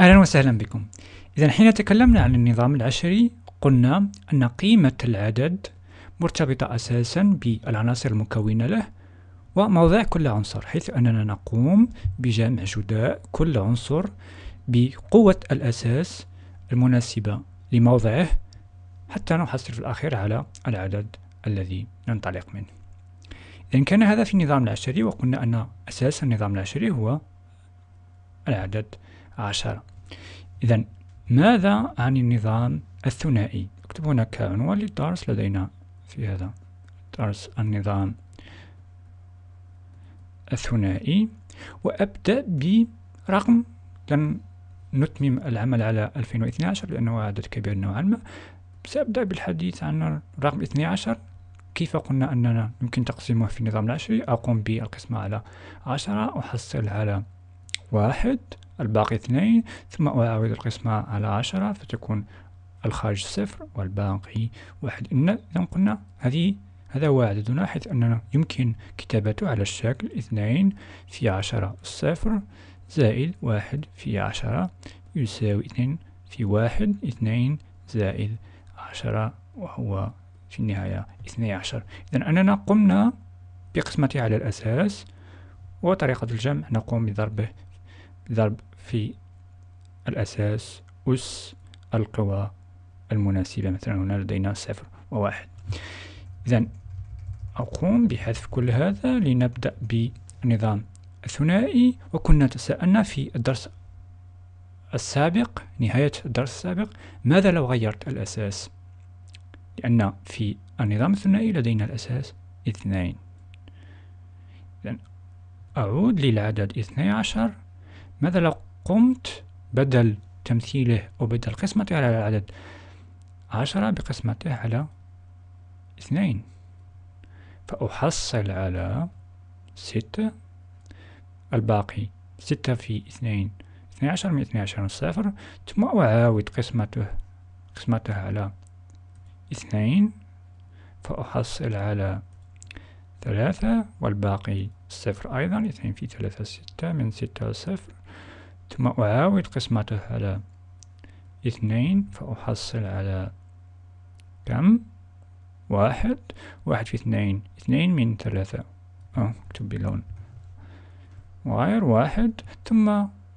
أهلا وسهلا بكم. إذا حين تكلمنا عن النظام العشري قلنا أن قيمة العدد مرتبطة أساسا بالعناصر المكونة له وموضع كل عنصر حيث أننا نقوم بجمع جداء كل عنصر بقوة الأساس المناسبة لموضعه حتى نحصل في الأخير على العدد الذي ننطلق منه. إذا كان هذا في النظام العشري وقلنا أن أساس النظام العشري هو العدد عشرة إذا ماذا عن النظام الثنائي؟ اكتب هنا كعنوان للدرس لدينا في هذا درس النظام الثنائي. وأبدأ برقم لن نتمم العمل على 2012 لأنه عدد كبير نوعا ما. سأبدأ بالحديث عن الرقم 12 كيف قلنا أننا يمكن تقسيمه في النظام العشري؟ أقوم بالقسمة على عشرة أحصل على واحد. الباقي اثنين ثم أعاود القسمة على عشرة فتكون الخارج صفر والباقي واحد. إذا قلنا هذه هذا هو عددنا حيث أننا يمكن كتابته على الشكل اثنين في عشرة صفر زائد واحد في عشرة يساوي اثنين في واحد اثنين زائد عشرة وهو في النهاية اثني عشر. إذا أننا قمنا بقسمته على الأساس وطريقة الجمع نقوم بضربه ضرب في الأساس أس القوى المناسبة. مثلا هنا لدينا صفر وواحد. إذا أقوم بحذف كل هذا لنبدأ بالنظام الثنائي وكنا تساءلنا في الدرس السابق نهاية الدرس السابق ماذا لو غيرت الأساس؟ لأن في النظام الثنائي لدينا الأساس اثنين. إذن أعود للعدد اثني عشر. ماذا لو قمت بدل تمثيله أو بدل قسمته على العدد؟ عشرة بقسمته على اثنين. فأحصل على ستة. الباقي ستة في اثنين. اثني عشر من اثني عشر صفر. ثم أعاود قسمته قسمته على اثنين. فأحصل على ثلاثة. والباقي صفر أيضا. اثنين في ثلاثة ستة من ستة صفر. ثم أعاود قسمته على اثنين فأحصل على كم؟ واحد. واحد في اثنين. اثنين من ثلاثة. أه اكتب بلون. غير واحد. ثم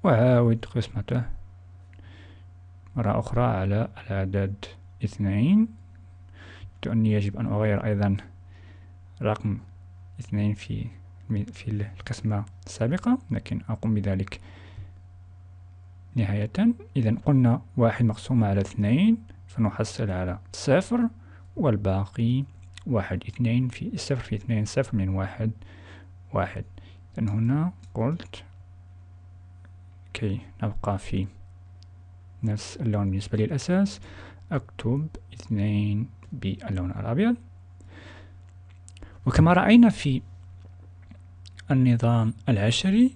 أعاود قسمته مرة أخرى على العدد اثنين. أني يجب أن أغير أيضا رقم اثنين في في القسمة السابقة لكن أقوم بذلك. نهاية. إذا قلنا واحد مقسوم على اثنين فنحصل على صفر والباقي واحد اثنين في صفر في اثنين صفر من واحد واحد. إذن هنا قلت كي نبقى في نفس اللون بالنسبة للأساس. أكتب اثنين باللون الأبيض. وكما رأينا في النظام العشري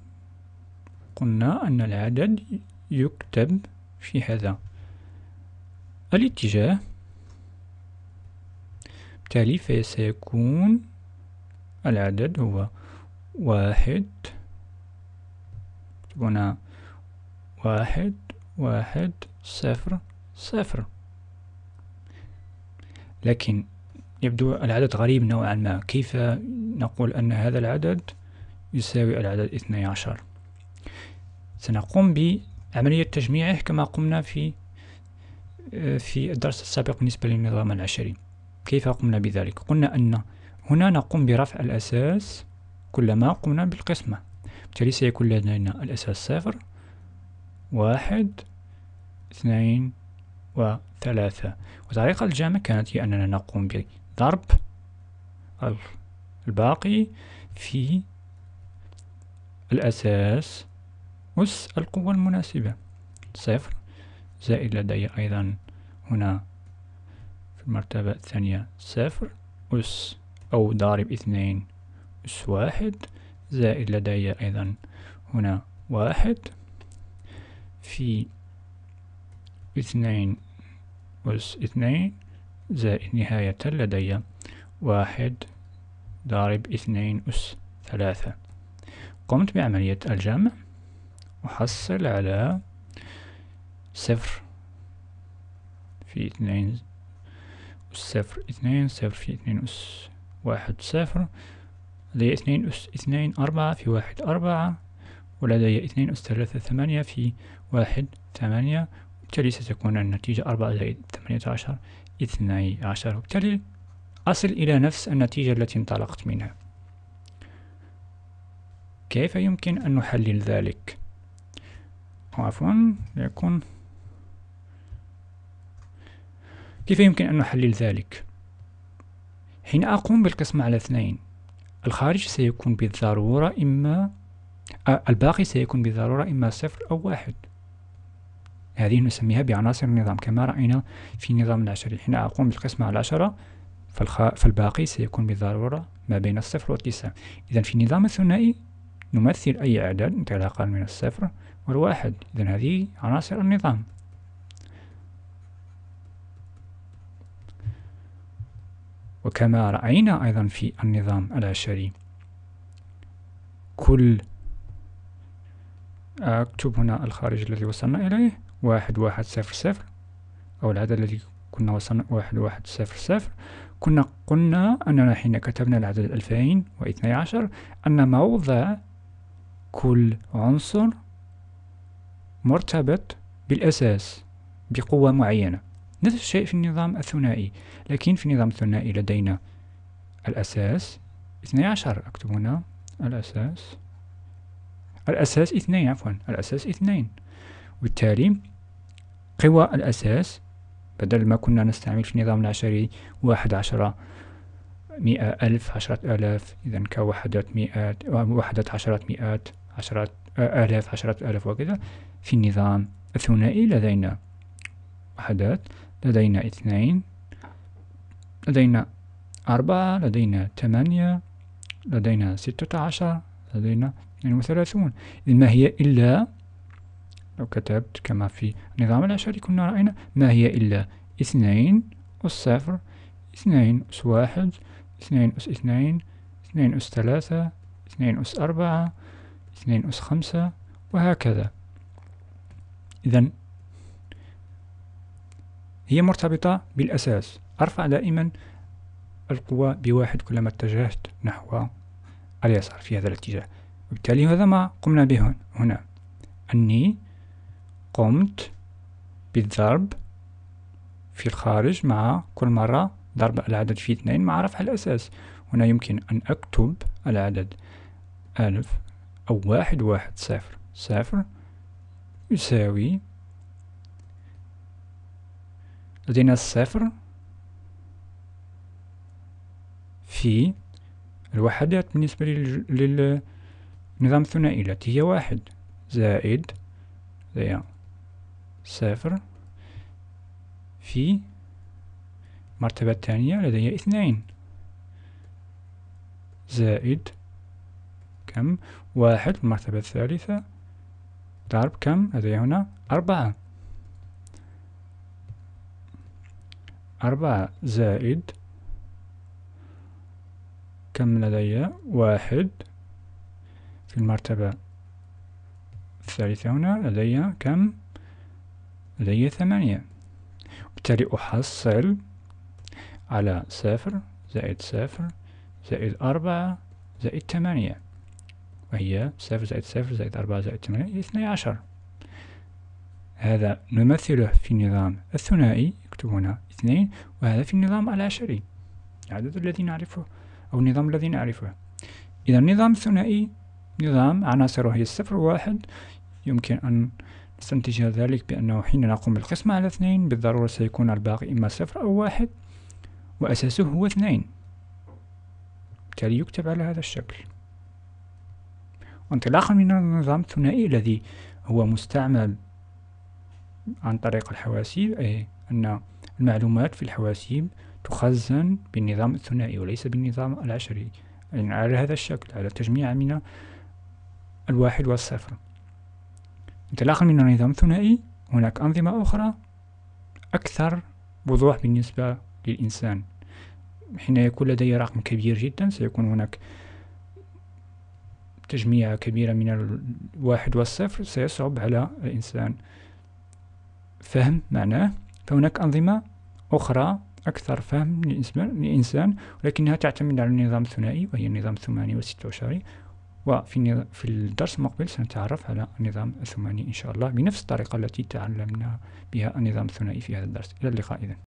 قلنا أن العدد يكتب في هذا الاتجاه. بالتالي فسيكون العدد هو واحد. هنا واحد واحد صفر صفر. لكن يبدو العدد غريب نوعا ما. كيف نقول أن هذا العدد يساوي العدد اثني عشر؟ سنقوم بعملية تجميعه كما قمنا في في الدرس السابق بالنسبة للنظام العشري كيف قمنا بذلك؟ قلنا أن هنا نقوم برفع الأساس كلما قمنا بالقسمة. بالتالي سيكون لدينا الأساس صفر واحد اثنين وثلاثة. وطريقة الجمع كانت هي أننا نقوم بضرب الباقي في الأساس أس القوة المناسبة. صفر. زائد لدي أيضا هنا في المرتبة الثانية صفر. أس أو ضارب اثنين. أس واحد. زائد لدي أيضا هنا واحد. في اثنين. أس اثنين. زائد نهاية لدي واحد. ضارب اثنين. أس ثلاثة. قمت بعملية الجمع. أحصل على صفر في اثنين أس صفر اثنين صفر في اثنين أس واحد صفر لدي اثنين أس اثنين أربعة في واحد أربعة ولدي اثنين أس ثلاثة ثمانية في واحد ثمانية وبالتالي ستكون النتيجة أربعة زائد ثمانية عشر اثني عشر وبالتالي أصل إلى نفس النتيجة التي انطلقت منها كيف يمكن أن نحلل ذلك؟ عفوا يكون كيف يمكن أن نحلل ذلك؟ حين أقوم بالقسمة على اثنين الخارج سيكون بالضرورة إما آه، الباقي سيكون بالضرورة إما صفر أو واحد. هذه نسميها بعناصر النظام. كما رأينا في نظام العشري حين أقوم بالقسمة على عشرة فالخ... فالباقي سيكون بالضرورة ما بين الصفر والتسعة. إذا في النظام الثنائي نمثل أي أعداد انطلاقا من الصفر والواحد. إذا هذه عناصر النظام. وكما رأينا أيضا في النظام العشري كل أكتب هنا الخارج الذي وصلنا إليه واحد واحد صفر صفر. أو العدد الذي كنا وصلنا واحد واحد صفر صفر. كنا قلنا أننا حين كتبنا العدد الألفين واثني عشر أن موضع كل عنصر مرتبط بالأساس بقوة معينة. نفس الشيء في النظام الثنائي لكن في النظام الثنائي لدينا الأساس اثني عشر. أكتب هنا الأساس الأساس اثنين عفوا الأساس اثنين. وبالتالي قوى الأساس بدل ما كنا نستعمل في النظام العشري واحد عشرة مئة ألف عشرة آلاف إذا كوحدات مئات وحدات عشرات مئات عشرات آلاف عشرات آلاف وكذا في النظام الثنائي لدينا وحدات لدينا اثنين لدينا أربعة لدينا ثمانية لدينا ستة عشر لدينا اثنين وثلاثون إذن ما هي إلا لو كتبت كما في النظام العشري كنا رأينا ما هي إلا اثنين أس صفر اثنين أس واحد اثنين أس اثنين اثنين أس ثلاثة اثنين أس أربعة اثنين أس خمسة وهكذا. إذا هي مرتبطة بالأساس. أرفع دائما القوة بواحد كلما اتجهت نحو اليسار في هذا الاتجاه. وبالتالي هذا ما قمنا به هنا. أني قمت بالضرب في الخارج مع كل مرة ضرب العدد في اثنين مع رفع الأساس. هنا يمكن أن أكتب العدد ألف أو واحد واحد صفر. صفر يساوي لدينا الصفر في الوحدات بالنسبة للنظام الثنائي التي هي واحد زائد زي صفر في المرتبة الثانية لدي اثنين زائد كم؟ واحد المرتبة الثالثة. ضرب كم؟ لدي هنا. أربعة. أربعة زائد كم لدي؟ واحد. في المرتبة الثالثة هنا لدي كم؟ لدي ثمانية. بالتالي أحصل على صفر زائد صفر زائد أربعة زائد ثمانية. وهي صفر زائد صفر زائد أربعة زائد ثمانية اثني عشر. هذا نمثله في النظام الثنائي اكتب هنا اثنين وهذا في النظام العشري العدد الذي نعرفه أو النظام الذي نعرفه. إذا النظام الثنائي نظام عناصره هي الصفر واحد. يمكن أن نستنتج ذلك بأنه حين نقوم بالقسمة على اثنين بالضرورة سيكون الباقي إما صفر أو واحد وأساسه هو اثنين. بالتالي يكتب على هذا الشكل. وانطلاقا من النظام الثنائي الذي هو مستعمل عن طريق الحواسيب أي أن المعلومات في الحواسيب تخزن بالنظام الثنائي وليس بالنظام العشري يعني على هذا الشكل على تجميع من الواحد والصفر. انطلاقا من النظام الثنائي هناك أنظمة أخرى أكثر وضوح بالنسبة للإنسان. حين يكون لدي رقم كبير جدا سيكون هناك تجميع كبيرة من الواحد والصفر سيصعب على الإنسان. فهم معناه؟ فهناك أنظمة أخرى أكثر فهم للإنسان ولكنها تعتمد على النظام الثنائي وهي النظام الثماني والستة عشري وفي في الدرس المقبل سنتعرف على النظام الثماني إن شاء الله بنفس الطريقة التي تعلمنا بها النظام الثنائي في هذا الدرس. إلى اللقاء إذن.